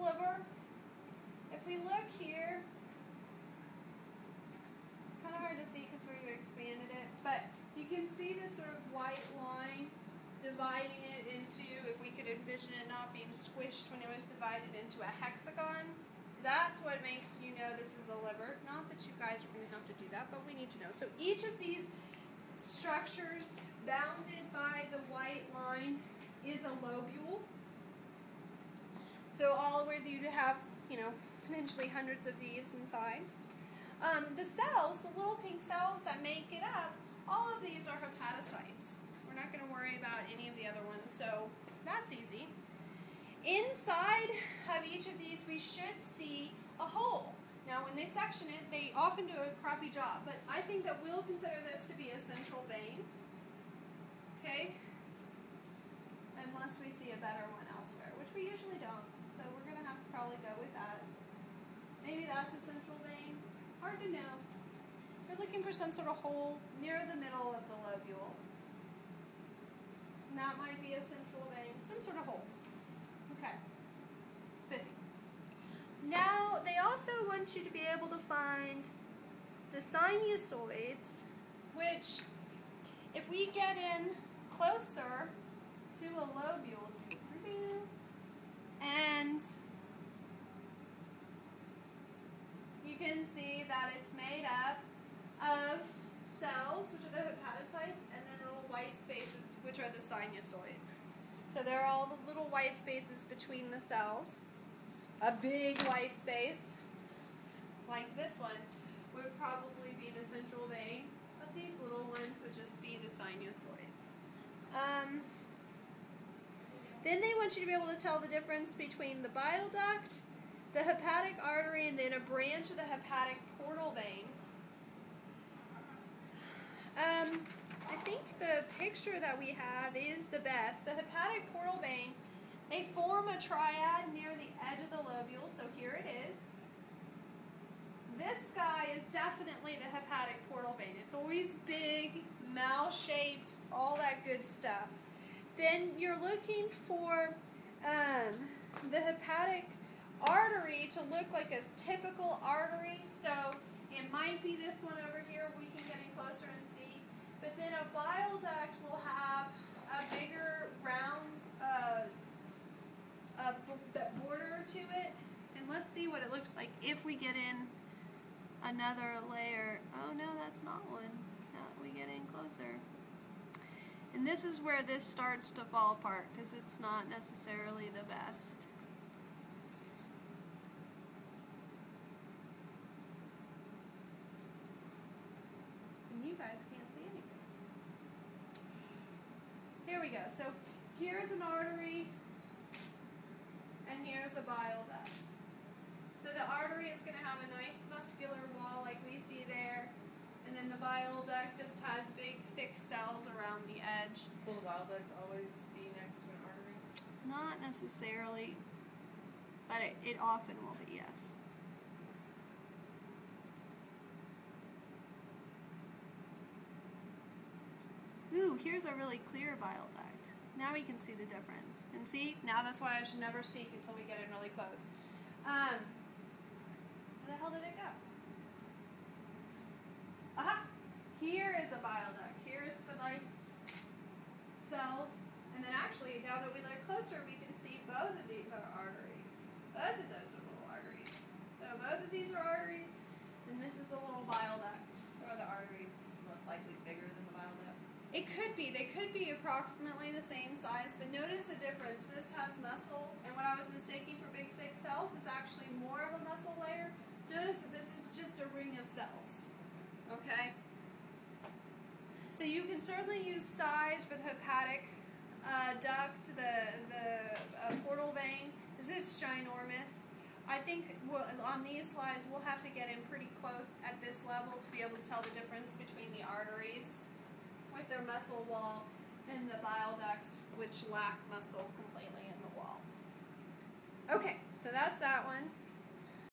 liver, if we look here, it's kind of hard to see because we expanded it, but you can see this sort of white line dividing it into, if we could envision it not being squished when it was divided into a hexagon, that's what makes you know this is a liver. Not that you guys are going to have to do that, but we need to know. So each of these structures bounded by the white line is a lobule. So all where you have, you know, potentially hundreds of these inside. Um, the cells, the little pink cells that make it up, all of these are hepatocytes. We're not going to worry about any of the other ones, so that's easy. Inside of each of these, we should see a hole. Now, when they section it, they often do a crappy job, but I think that we'll consider this to be a central vein. Okay? Unless we see a better one elsewhere, which we usually don't. So we're going to have to probably go with that. Maybe that's a central vein. To know. You're looking for some sort of hole near the middle of the lobule. And that might be a central vein, some sort of hole. Okay. Spiffy. Now, they also want you to be able to find the sinusoids, which, if we get in closer to a lobule, and you can see that it's made up of cells, which are the hepatocytes, and then little white spaces, which are the sinusoids. So there are all the little white spaces between the cells. A big white space, like this one, would probably be the central vein, but these little ones would just be the sinusoids. Um, then they want you to be able to tell the difference between the bile duct, the hepatic artery, and then a branch of the hepatic portal vein. Um, I think the picture that we have is the best. The hepatic portal vein, they form a triad near the edge of the lobule, so here it is. This guy is definitely the hepatic portal vein. It's always big, mal-shaped, all that good stuff. Then you're looking for um, the hepatic artery to look like a typical artery. So it might be this one over here. We can get in closer and see. But then a bile duct will have a bigger round uh, a border to it. And let's see what it looks like if we get in another layer. Oh no, that's not one. We get in closer. And this is where this starts to fall apart because it's not necessarily the best. And you guys can't see anything. Here we go. So here's an artery and here's a bile duct. So the artery is going to have a nice muscular wall like we see there. And then the bile duct just has big, thick cells around the edge. Will the bile duct always be next to an artery? Not necessarily, but it, it often will be, yes. Here's a really clear bile duct. Now we can see the difference. And see, now that's why I should never speak until we get in really close. Um, where the hell did it go? Aha! Here is a bile duct. Here's the nice cells. And then actually, now that we look closer, we can see both of these are arteries. Both of those are little arteries. So both of these are arteries, and this is a little bile duct. So are the arteries most likely bigger than the bile ducts? It could be. They could be approximately the same size, but notice the difference. This has muscle, and what I was mistaking for big, thick cells is actually more of a muscle layer. Notice that this is just a ring of cells. Okay? So you can certainly use size for the hepatic uh, duct, the, the uh, portal vein. This is ginormous. I think we'll, on these slides we'll have to get in pretty close at this level to be able to tell the difference between the arteries muscle wall and the bile ducts which lack muscle completely in the wall. Okay, so that's that one.